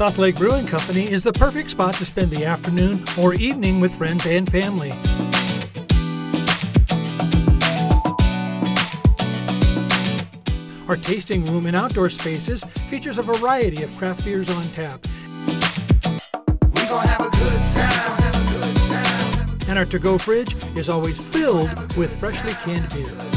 South Lake Brewing Company is the perfect spot to spend the afternoon or evening with friends and family. Our tasting room and outdoor spaces features a variety of craft beers on tap. Time. And our to-go fridge is always filled with freshly canned beer.